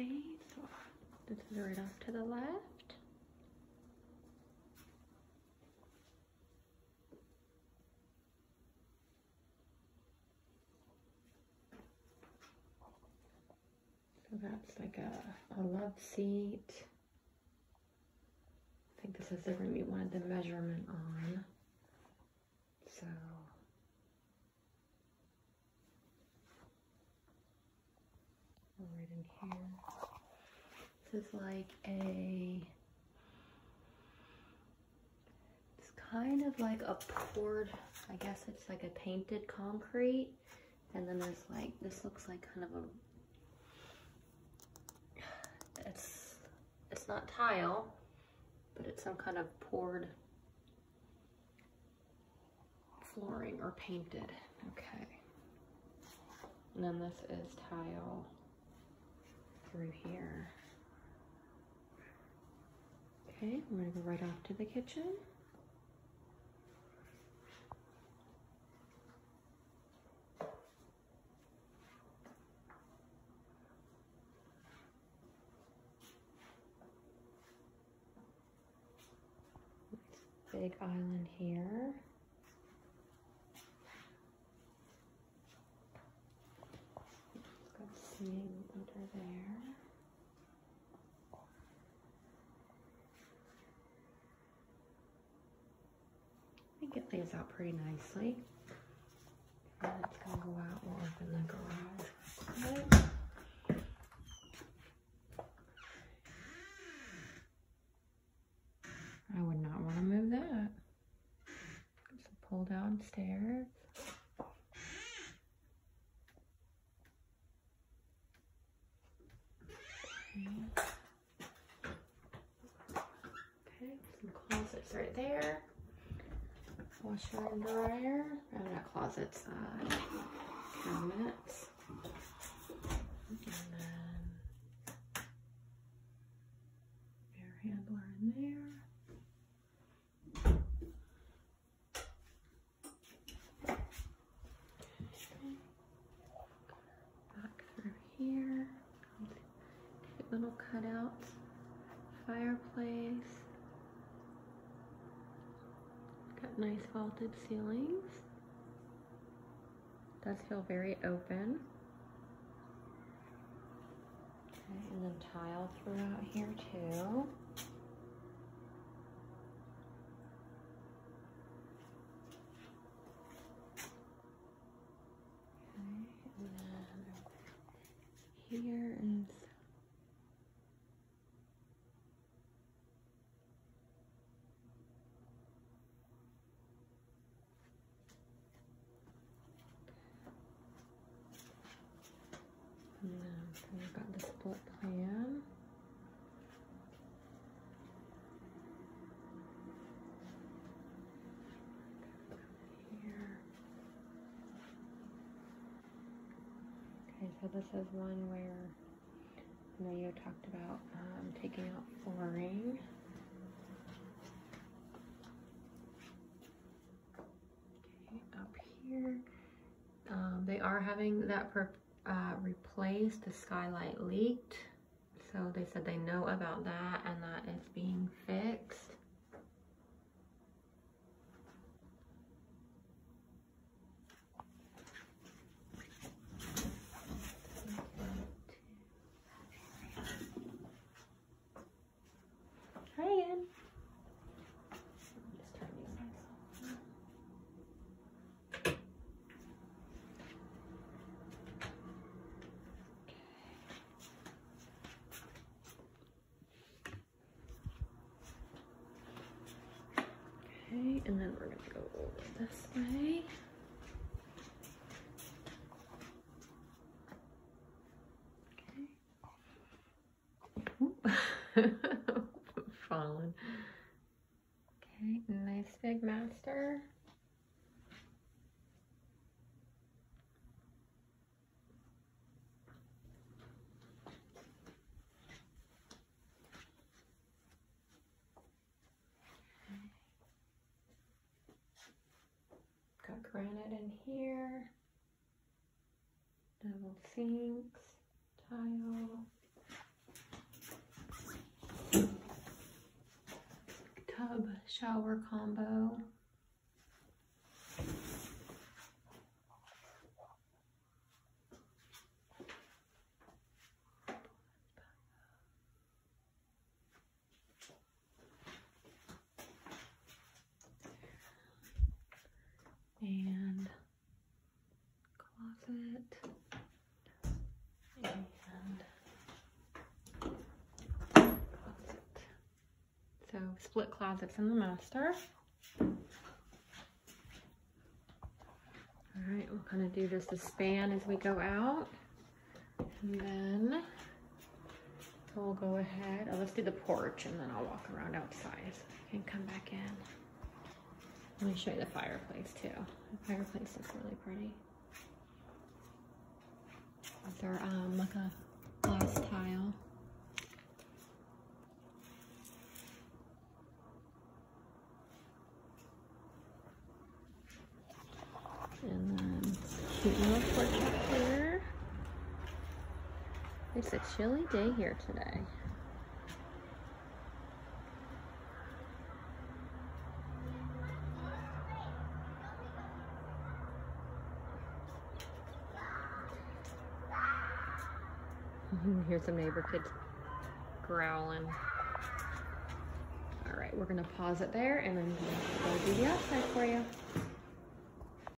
This is right off to the left. So that's like a, a love seat. I think this is the room you wanted the measurement on. So right in here. This is like a it's kind of like a poured, I guess it's like a painted concrete. And then there's like, this looks like kind of a, it's, it's not tile, but it's some kind of poured flooring or painted. Okay. And then this is tile through here. Okay, I'm gonna go right off to the kitchen. Big island here. I think it lays out pretty nicely. And it's gonna go out, the garage. I would not want to move that. A pull down stairs. Okay, some closets right there. Washer and dryer. Oh, not closets, uh, cabinets. And then air handler in there. Back through here. Little cutouts. Fireplace. Nice vaulted ceilings. Does feel very open. Okay, and then tile throughout here too. Okay, and then here is and then we've got the split plan. Here. Okay, so this is one where I know you talked about um, taking out flooring. Up here, um, they are having that per uh, replaced. The skylight leaked, so they said they know about that and that is being fixed. Okay, and then we're gonna go over this way. Okay. Fallen. Okay, nice big master. granite in here, double sinks, tile, tub shower combo. And closet. And closet. So split closets in the master. All right, we'll kind of do just a span as we go out. And then we'll go ahead, oh, let's do the porch and then I'll walk around outside and come back in. Let me show you the fireplace too. The fireplace looks really pretty. These are um, like a glass tile. And then cute little porch here. It's a chilly day here today. Here's some neighbor kids growling. All right, we're gonna pause it there and then go do the outside for you.